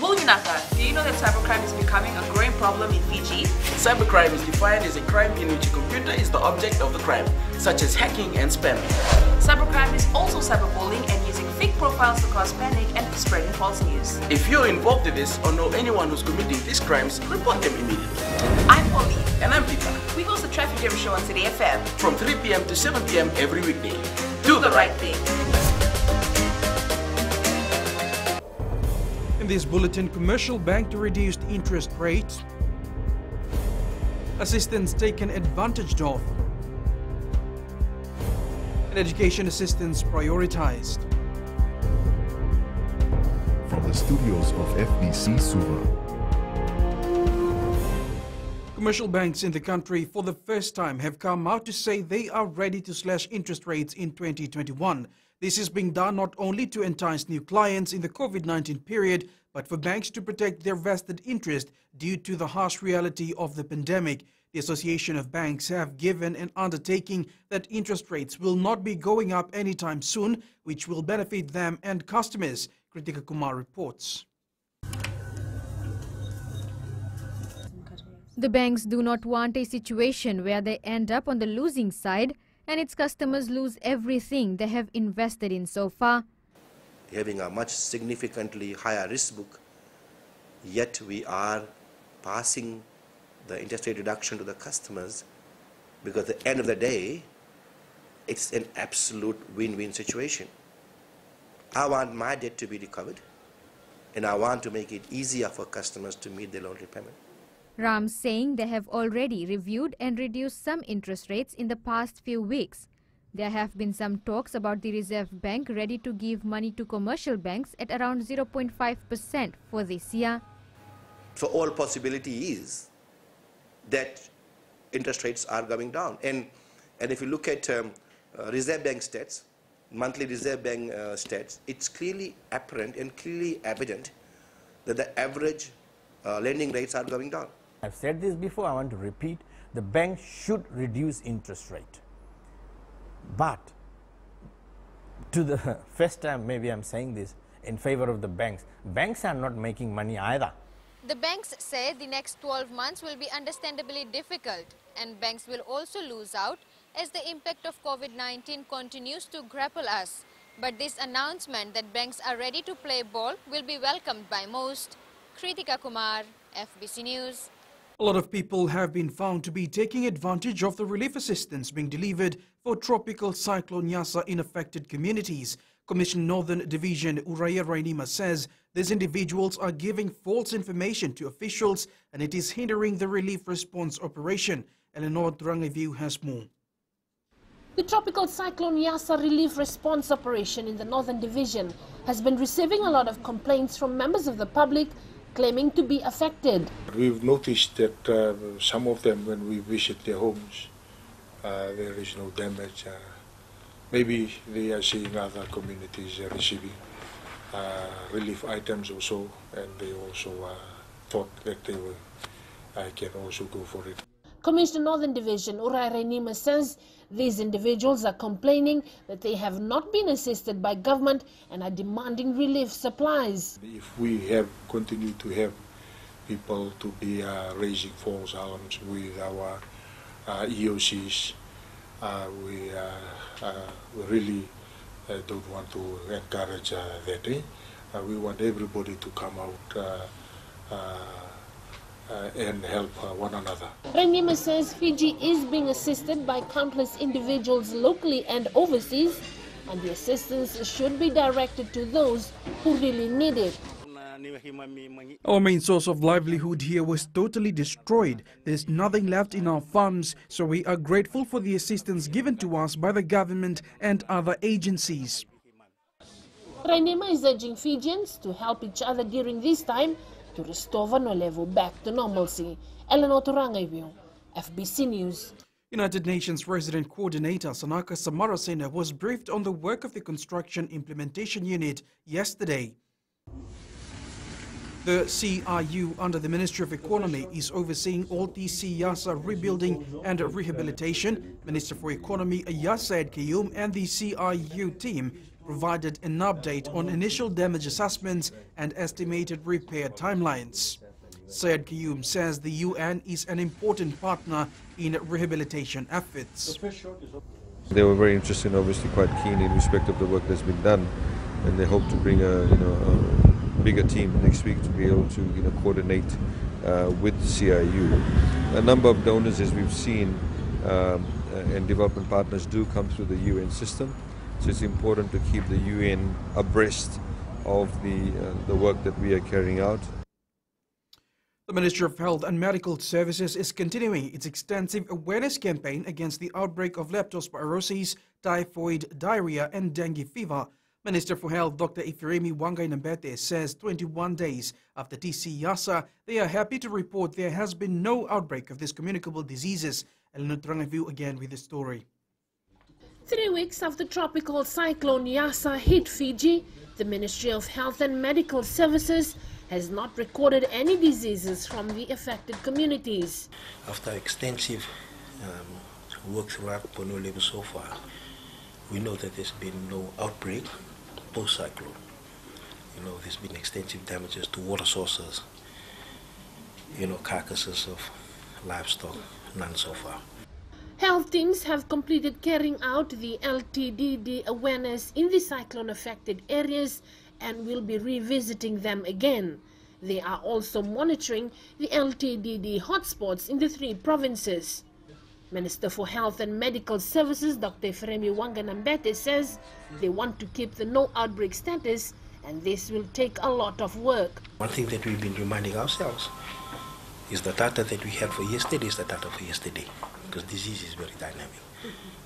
Bulginaka, do you know that cybercrime is becoming a growing problem in Fiji? Cybercrime is defined as a crime in which a computer is the object of the crime, such as hacking and spamming. Cybercrime is also cyberbullying and using fake profiles to cause panic and spreading false news. If you're involved in this or know anyone who's committing these crimes, report them immediately. I'm Polly. And I'm Peter. We host the Traffic Jam Show on City FM. From 3 p.m. to 7 p.m. every weekday. Do the right thing. This bulletin, commercial bank to reduced interest rates, assistance taken advantage of, and education assistance prioritized. From the studios of FBC Suva. Commercial banks in the country for the first time have come out to say they are ready to slash interest rates in 2021. This is being done not only to entice new clients in the COVID 19 period, but for banks to protect their vested interest due to the harsh reality of the pandemic. The Association of Banks have given an undertaking that interest rates will not be going up anytime soon, which will benefit them and customers. Kritika Kumar reports. The banks do not want a situation where they end up on the losing side and its customers lose everything they have invested in so far. Having a much significantly higher risk book, yet we are passing the interest rate reduction to the customers because at the end of the day, it's an absolute win-win situation. I want my debt to be recovered and I want to make it easier for customers to meet their loan repayment. Ram saying they have already reviewed and reduced some interest rates in the past few weeks. There have been some talks about the Reserve Bank ready to give money to commercial banks at around 0.5% for this year. So all possibility is that interest rates are going down. And, and if you look at um, uh, Reserve Bank stats, monthly Reserve Bank uh, stats, it's clearly apparent and clearly evident that the average uh, lending rates are going down. I've said this before, I want to repeat, the bank should reduce interest rate. But to the first time maybe I'm saying this in favor of the banks, banks are not making money either. The banks say the next 12 months will be understandably difficult and banks will also lose out as the impact of COVID-19 continues to grapple us. But this announcement that banks are ready to play ball will be welcomed by most. Kritika Kumar, FBC News. A lot of people have been found to be taking advantage of the relief assistance being delivered for tropical cyclone Yasa in affected communities. Commission Northern Division Uraia Rainima says these individuals are giving false information to officials and it is hindering the relief response operation. Eleanor Drangeview has more. The Tropical Cyclone Yasa Relief Response Operation in the Northern Division has been receiving a lot of complaints from members of the public claiming to be affected. We've noticed that uh, some of them, when we visit their homes, uh, there is no damage. Uh, maybe they are seeing other communities receiving uh, relief items also, and they also uh, thought that they will, I can also go for it. Commissioner Northern Division Uraia Rainima says these individuals are complaining that they have not been assisted by government and are demanding relief supplies. If we have continued to have people to be uh, raising false alarms with our uh, EOCs, uh, we, uh, uh, really uh, don't want to encourage that. Eh? we want everybody to come out uh, and help uh, one another. Rainima says Fiji is being assisted by countless individuals locally and overseas, and the assistance should be directed to those who really need it. Our main source of livelihood here was totally destroyed. There's nothing left in our farms, so we are grateful for the assistance given to us by the government and other agencies. Rainima is urging Fijians to help each other during this time to restore Vanua Levu back to normalcy. Eleanor Turangaibiu, FBC News. United Nations Resident Coordinator Sanaka Samarasinha was briefed on the work of the Construction Implementation Unit yesterday. The CIU under the Ministry of Economy is overseeing all TC Yasa rebuilding and rehabilitation. Minister for Economy Aiyaz Sayed-Khaiyum and the CIU team provided an update on initial damage assessments and estimated repair timelines. Sayed-Khaiyum says the UN is an important partner in rehabilitation efforts. They were very interested obviously quite keen in respect of the work that's been done and they hope to bring a, you know, a bigger team next week to be able to you know, coordinate uh, with CIU. A number of donors, as we've seen, um, and development partners do come through the UN system. So it's important to keep the UN abreast of the, uh, the work that we are carrying out. The Ministry of Health and Medical Services is continuing its extensive awareness campaign against the outbreak of leptospirosis, typhoid, diarrhea, and dengue fever. Minister for Health Dr. Ifereimi Wangai says 21 days after TC Yasa, they are happy to report there has been no outbreak of these communicable diseases. Eleanor Trangavu again with the story. Three weeks after tropical cyclone Yasa hit Fiji, the Ministry of Health and Medical Services has not recorded any diseases from the affected communities. After extensive um, work throughout Vanua Levu so far, we know that there's been no outbreak post-cyclone. You know, there's been extensive damages to water sources, you know, carcasses of livestock, none so far. Health teams have completed carrying out the LTDD awareness in the cyclone-affected areas and will be revisiting them again. They are also monitoring the LTDD hotspots in the three provinces. Minister for Health and Medical Services, Dr. Ifereimi Waqainabete, says they want to keep the no outbreak status and this will take a lot of work. One thing that we've been reminding ourselves is the data that we had for yesterday is the data for yesterday because disease is very dynamic.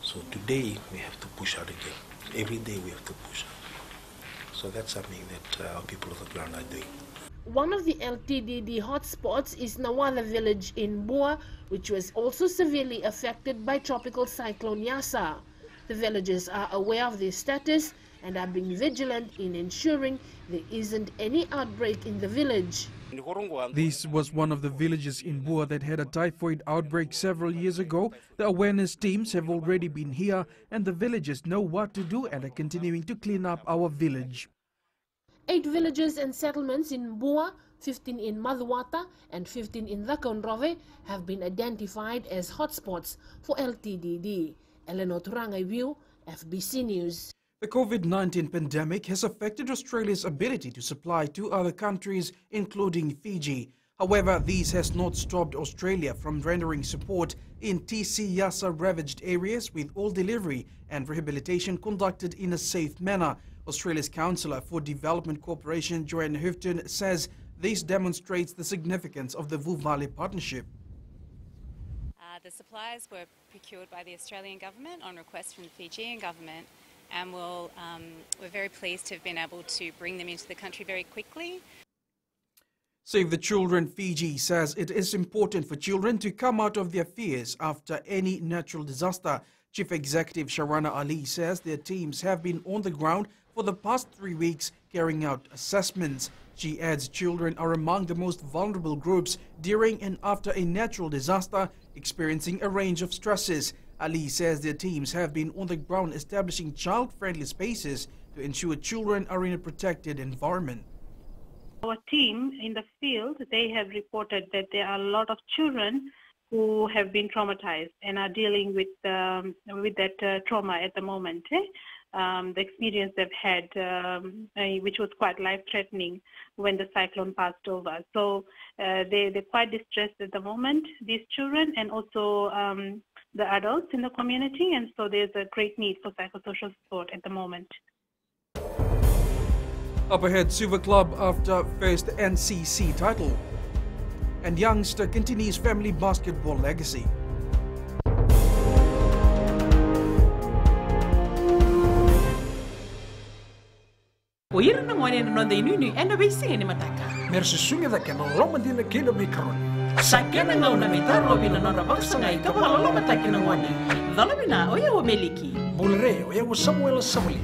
So today we have to push out again. Every day we have to push out. So that's something that uh, our people on the ground are doing. One of the LTDD hotspots is Nawala village in Bua, which was also severely affected by tropical cyclone Yasa. The villagers are aware of their status and are being vigilant in ensuring there isn't any outbreak in the village. This was one of the villages in Bua that had a typhoid outbreak several years ago. The awareness teams have already been here and the villagers know what to do and are continuing to clean up our village. Eight villages and settlements in Bua, 15 in Macuata and 15 in Cakaudrove have been identified as hotspots for LTDD. Eleanor Turangai FBC News. The COVID-19 pandemic has affected Australia's ability to supply to other countries, including Fiji. However, this has not stopped Australia from rendering support in TC Yasa ravaged areas with all delivery and rehabilitation conducted in a safe manner. Australia's Councillor for Development Cooperation, Joanne Houghton, says this demonstrates the significance of the Vuvale Partnership. Uh, the supplies were procured by the Australian Government on request from the Fijian Government and we'll, um, we're very pleased to have been able to bring them into the country very quickly. Save the Children Fiji says it is important for children to come out of their fears after any natural disaster. Chief Executive Shairana Ali says their teams have been on the ground for the past three weeks carrying out assessments. She adds children are among the most vulnerable groups during and after a natural disaster, experiencing a range of stresses. Ali says their teams have been on the ground establishing child-friendly spaces to ensure children are in a protected environment. Our team in the field, they have reported that there are a lot of children who have been traumatized and are dealing with um, with that uh, trauma at the moment. Eh? Um, the experience they've had, um, uh, which was quite life-threatening when the cyclone passed over. So uh, they, they're quite distressed at the moment, these children, and also um, the adults in the community. And so there's a great need for psychosocial support at the moment. Up ahead, Suva Club after first NCC title. And youngster continues family basketball legacy. Oira na ngwane na nonda inunu ena beisinga ni mataka. Mersi sunga da kena loma dina kena mikron. sakena ngaunamitaro vina naravakusangai ngwani dala dhalovina oya wameliki bulre oya wasamuela samuli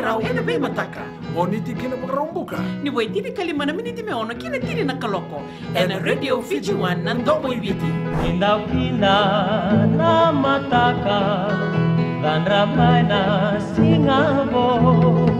rau ena vei mataka onitikina vakaraumbuka ni voitini me minitimeono kina tini na kaloko. Ena radio fiji 1 na ndobo iviti indaukina na mataka dhanramaina singavo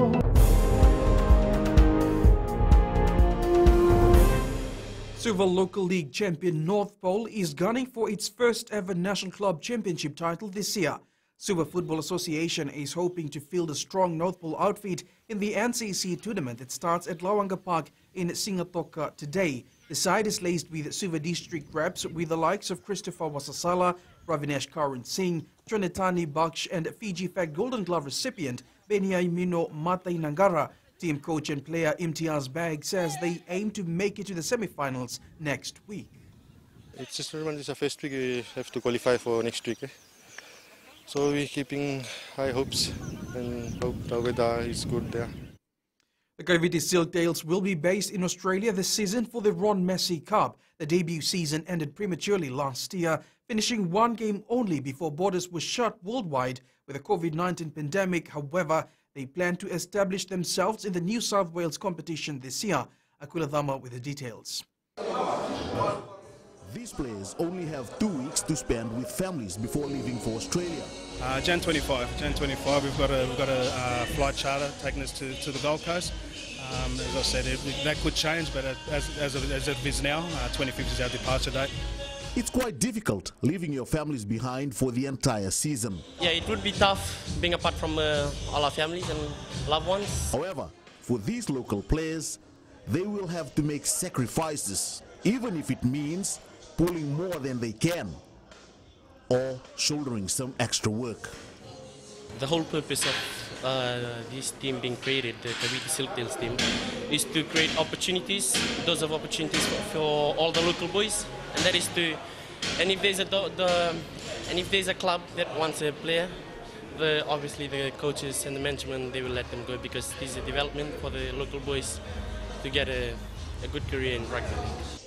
Suva Local League champion North Pole is gunning for its first ever National Club Championship title this year. Suva Football Association is hoping to field a strong North Pole outfit in the NCC tournament that starts at Lawaqa Park in Sigatoka today. The side is laced with Suva district reps with the likes of Christopher Wasasala, Ravinesh Karan Singh, Trinitani Baksh and Fiji Fact Golden Glove recipient Benyaimino Matai Nangara. Team coach and player Imtiaz Bag says they aim to make it to the semi-finals next week. It's just remember it's the first week we have to qualify for next week. Eh? So we're keeping high hopes and hope the weather is good there. The Kaiviti Silktails will be based in Australia this season for the Ron Massey Cup. The debut season ended prematurely last year, finishing one game only before borders were shut worldwide with the COVID-19 pandemic. However, they plan to establish themselves in the New South Wales competition this year. Aquila Dama with the details. These players only have two weeks to spend with families before leaving for Australia. Uh, Jan 25. Jan 25. We've got a we've got a uh, flight charter taking us to, to the Gold Coast. Um, as I said, it, that could change, but as as, of, as it is now, uh, 25th is our departure date. It's quite difficult leaving your families behind for the entire season. Yeah, it would be tough being apart from uh, all our families and loved ones. However, for these local players, they will have to make sacrifices, even if it means pulling more than they can or shouldering some extra work. The whole purpose of uh, this team being created, the Kaiviti Silktails team, is to create opportunities, those of opportunities for, for, all the local boys, and that is to, and if there's a the, and if there's a club that wants a player, the obviously the coaches and the management they will let them go because this is a development for the local boys to get a, a good career in rugby.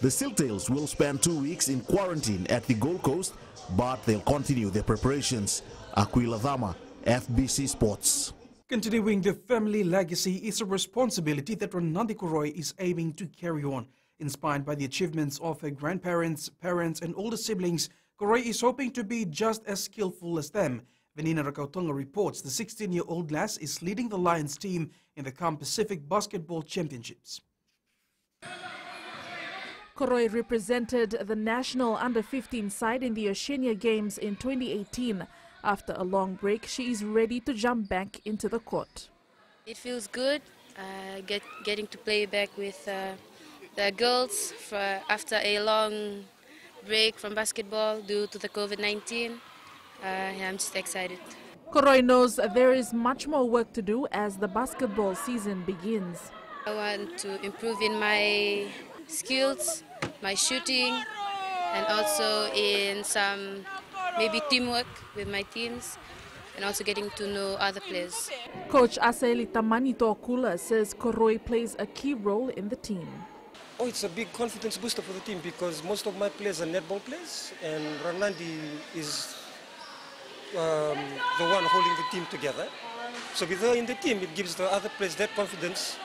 The Silktails will spend two weeks in quarantine at the Gold Coast, but they'll continue their preparations. Aquila Dama, FBC Sports. Continuing the family legacy is a responsibility that Renandi Koroi is aiming to carry on. Inspired by the achievements of her grandparents, parents and older siblings, Koroi is hoping to be just as skillful as them. Venina Rakautonga reports the 16-year-old lass is leading the Lions team in the CAM Pacific Basketball Championships. Koroi represented the national under-15 side in the Oceania Games in 2018. After a long break, she is ready to jump back into the court. It feels good uh, get, getting to play back with uh, the girls for, after a long break from basketball due to the COVID-19. Uh, yeah, I'm just excited. Koroi knows there is much more work to do as the basketball season begins. I want to improve in my skills, my shooting, and also in some maybe teamwork with my teams and also getting to know other players. Coach Aseli Tamanito Okula says Koroi plays a key role in the team. Oh, it's a big confidence booster for the team because most of my players are netball players and Ranandi is um, the one holding the team together. So with her in the team, it gives the other players that confidence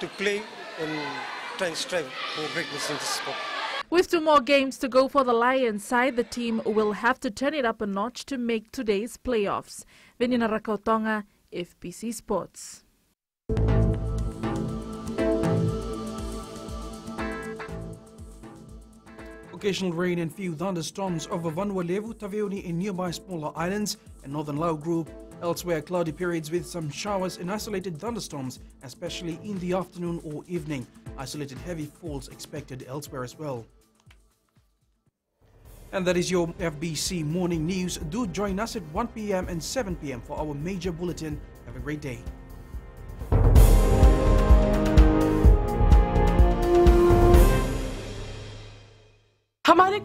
to play and try and strive for greatness in this sport. With two more games to go for the Lions side, the team will have to turn it up a notch to make today's playoffs. Venina Rakautonga, FBC Sports. Occasional rain and few thunderstorms over Vanua Levu, Taveuni and nearby smaller islands and northern Lau group. Elsewhere, cloudy periods with some showers and isolated thunderstorms, especially in the afternoon or evening. Isolated heavy falls expected elsewhere as well. And that is your FBC Morning News. Do join us at 1 p.m. and 7 p.m. for our major bulletin. Have a great day.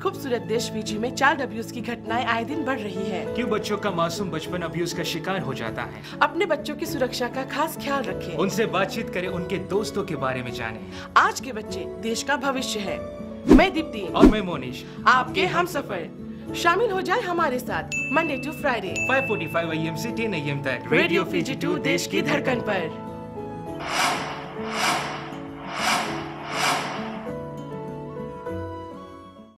खूबसूरत देश Fiji में child abuse की घटनाएँ आए दिन बढ़ रही हैं। क्यों बच्चों का मासूम बचपन अब्यूज का शिकार हो जाता है? अपने बच्चों की सुरक्षा का खास ख्याल रखें। उनसे बातचीत करें उनके दोस्तों के बारे में जानें। आज के बच्चे देश का भविष्य है। मैं दीप्ति और मैं मोनिश। आपके हम सफ़र। शामिल हो जाए हमारे साथ Monday to Friday five forty 5:45 AM से 10 एएम तक। रेडियो फिजी टू देश की धड़कन पर।